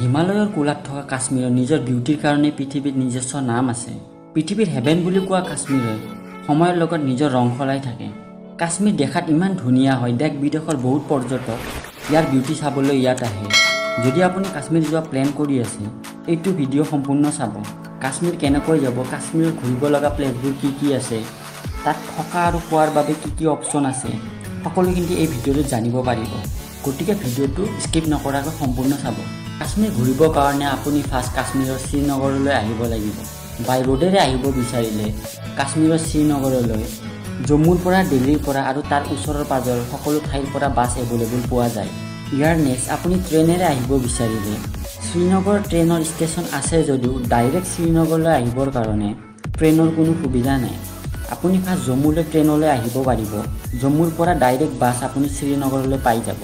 হিমালয়ৰ কোলাত থকা কাশ্মীৰৰ নিজৰ বিউটিৰ কাৰণে পৃথিৱীত নিজস্ব নাম আছে। পৃথিৱীৰ হেভেন বুলি কোৱা কাশ্মীৰে সময়ৰ লগত নিজৰ ৰং সলাই থাকে। কাশ্মীৰ দেখাত ইমান ধুনীয়া হয় দেশ বিদেশৰ বহুত পৰ্যটক ইয়াৰ বিউটি চাবলৈ ইয়াত আহে। যদি আপুনি কাশ্মীৰ যোৱা প্লেন কৰি আছে এইটো ভিডিঅ' সম্পূৰ্ণ চাব। কাশ্মীৰ কেনেকৈ যাব কাশ্মীৰত ঘূৰিব লগা প্লেচবোৰ কি কি আছে তাত থকা আৰু খোৱাৰ বাবে কি কি অপশ্যন আছে সকলোখিনি এই ভিডিঅ'টোত জানিব পাৰিব। গতিকে ভিডিঅ'টো স্কিপ নকৰাকৈ সম্পূৰ্ণ চাব। কাশ্মীৰ ঘূৰিবৰ কাৰণে আপুনি ফাৰ্ষ্ট কাশ্মীৰৰ শ্ৰীনগৰলৈ আহিব লাগিব। বাই ৰোডেৰে আহিব বিচাৰিলে কাশ্মীৰৰ শ্ৰীনগৰলৈ জম্মুৰ পৰা দিল্লীৰ পৰা আৰু তাৰ ওচৰৰ পাজৰৰ সকলো ঠাইৰ পৰা বাছ এভেইলেবল পোৱা যায়। ইয়াৰ নেক্সট আপুনি ট্ৰেইনেৰে আহিব বিচাৰিলে। শ্ৰীনগৰ ট্ৰেইনৰ ষ্টেচন আছে যদিও ডাইৰেক্ট শ্ৰীনগৰলৈ আহিবৰ কাৰণে ট্ৰেইনৰ কোনো সুবিধা নাই। আপুনি ফাৰ্ষ্ট জম্মুলৈ ট্ৰেইনলৈ আহিব পাৰিব। জম্মুৰ পৰা ডাইৰেক্ট বাছ আপুনি শ্ৰীনগৰলৈ পাই যাব।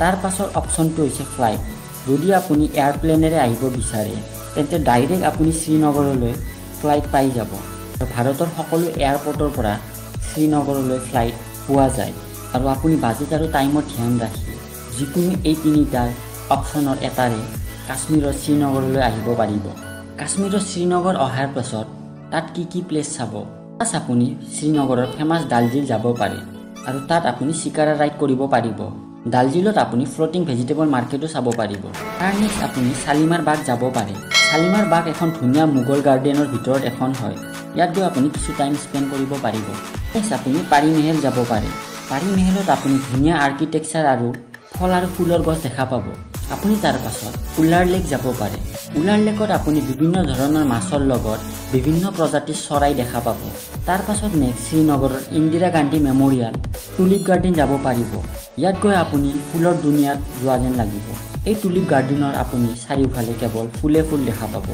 তাৰ পাছৰ অপশ্যনটো হৈছে ফ্লাইট যদি আপুনি এয়াৰপ্লেনেৰে আহিব বিচাৰে তেন্তে ডাইৰেক্ট আপুনি শ্ৰীনগৰলৈ ফ্লাইট পাই যাব। ভাৰতৰ সকলো এয়াৰপৰ্টৰ পৰা শ্ৰীনগৰলৈ ফ্লাইট পোৱা যায় আৰু আপুনি বাজেট আৰু টাইমত ধ্যান ৰাখি যিকোনো এই তিনিটাৰ অপশ্যনৰ এটাৰে কাশ্মীৰৰ শ্ৰীনগৰলৈ আহিব পাৰিব। কাশ্মীৰৰ শ্ৰীনগৰ অহাৰ পাছত তাত কি কি প্লেচ চাব? ফাৰ্ষ্ট আপুনি শ্ৰীনগৰৰ ফেমাছ ডালঝিল যাব পাৰে আৰু তাত আপুনি চিকাৰা ৰাইড কৰিব পাৰিব। ডালঝিলত আপুনি ফ্লটিং ভেজিটেবল মাৰ্কেটো চাব পাৰিব। তাৰ নেক্সট আপুনি শালিমাৰ বাগ যাব পাৰে। শালিমাৰ বাগ এখন ধুনীয়া মোগল গাৰ্ডেনৰ ভিতৰত এখন হয়। ইয়াত গৈ আপুনি কিছু টাইম স্পেণ্ড কৰিব পাৰিব। নেক্সট আপুনি পাৰি মেহেল যাব পাৰে। পাৰি মেহেলত আপুনি ধুনীয়া আৰ্কিটেকচাৰ আৰু ফল আৰু ফুলৰ গছ দেখা পাব। আপুনি তাৰ পাছত উলাৰ লেক যাব পাৰে। উলাৰ লেকত আপুনি বিভিন্ন ধৰণৰ মাছৰ লগত বিভিন্ন প্ৰজাতিৰ চৰাই দেখা পাব। তাৰ পাছত নেক্সট শ্ৰীনগৰৰ Indira Gandhi memorial tulip garden যাব পাৰিব। ইয়াত গৈ আপুনি ফুলৰ দুনিয়াত যোৱা যেন লাগিব। এই টুলিপ গাৰ্ডেনৰ আপুনি চাৰিওফালে কেৱল ফুলে ফুল দেখা পাব।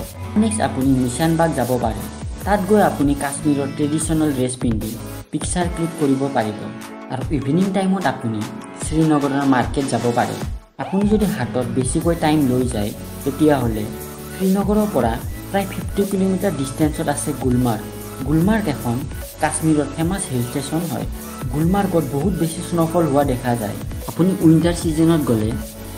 নেক্সট আপুনি নিচানবাগ যাব পাৰে। তাত গৈ আপুনি কাশ্মীৰৰ ট্ৰেডিশ্যনেল ড্ৰেছ পিন্ধি পিকচাৰ ক্লিক কৰিব পাৰিব। আৰু ইভিনিং টাইমত আপুনি শ্ৰীনগৰৰ মাৰ্কেট যাব পাৰে। আপুনি যদি হাতত বেছিকৈ টাইম লৈ যায় তেতিয়াহ'লে শ্ৰীনগৰৰ পৰা প্ৰায় ফিফটি কিলোমিটাৰ ডিষ্টেঞ্চত আছে গুলমাৰ্গ। গুলমাৰ্গ এখন কাশ্মীৰৰ ফেমাছ হিল ষ্টেচন হয়। গুলমাৰ্গত বহুত বেছি স্ন'ফল হোৱা দেখা যায়। আপুনি উইণ্টাৰ ছিজনত গ'লে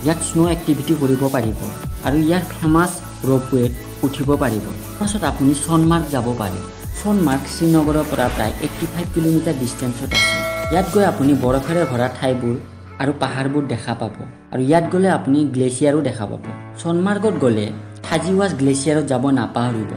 ইয়াত স্ন' এক্টিভিটি কৰিব পাৰিব আৰু ইয়াৰ ফেমাছ ৰ'পৱেত উঠিব পাৰিব। তাৰপাছত আপুনি চনমাৰ্গ যাব পাৰে। চনমাৰ্গ শ্ৰীনগৰৰ পৰা প্ৰায় এইট্টি ফাইভ কিলোমিটাৰ ডিষ্টেঞ্চত আছে। ইয়াত গৈ আপুনি বৰফেৰে ভৰা ঠাইবোৰ আৰু পাহাৰবোৰ দেখা পাব আৰু ইয়াত গ'লে আপুনি গ্লেচিয়াৰো দেখা পাব। চনমাৰ্গত গ'লে থাজিৱাজ গ্লেচিয়াৰত যাব নাপাহৰিব।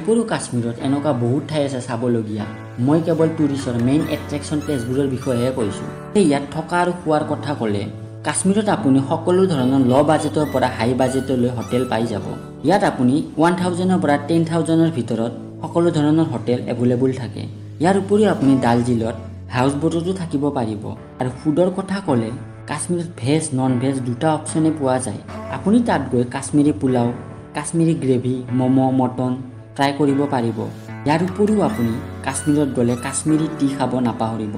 উপৰিও কাশ্মীৰত এনেকুৱা বহুত ঠাই আছে চাবলগীয়া। মই কেৱল টুৰিষ্টৰ মেইন এট্ৰেকশ্যন প্লেচবোৰৰ বিষয়েহে কৈছোঁ। এই ইয়াত থকা আৰু খোৱাৰ কথা ক'লে কাশ্মীৰত আপুনি সকলো ধৰণৰ ল' বাজেটৰ পৰা হাই বাজেটলৈ হোটেল পাই যাব। ইয়াত আপুনি ওৱান থাউজেণ্ডৰ পৰা টেন থাউজেণ্ডৰ ভিতৰত সকলো ধৰণৰ হোটেল এভেইলেবল থাকে। ইয়াৰ উপৰিও আপুনি ডালজিলত হাউচ বটতো থাকিব পাৰিব। আৰু ফুডৰ কথা ক'লে কাশ্মীৰত ভেজ নন ভেজ দুটা অপশ্যনে পোৱা যায়। আপুনি তাত গৈ Kashmiri pulao Kashmiri gravy momo' mutton try কৰিব পাৰিব। ইয়াৰ উপৰিও আপুনি কাশ্মীৰত গ'লে কাশ্মীৰী টি খাব নাপাহৰিব।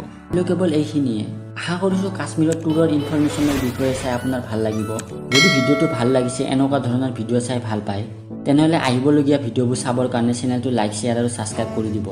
কেৱল এইখিনিয়ে। আশা কৰিছোঁ কাশ্মীৰত টুৰৰ ইনফৰমেশ্যনৰ বিষয়ে চাই আপোনাৰ ভাল লাগিব। যদি ভিডিঅ'টো ভাল লাগিছে এনেকুৱা ধৰণৰ ভিডিঅ' চাই ভাল পায় তেনেহ'লে আহিবলগীয়া ভিডিঅ'বোৰ চাবৰ কাৰণে চেনেলটো লাইক শ্বেয়াৰ আৰু ছাবস্ক্ৰাইব কৰি দিব।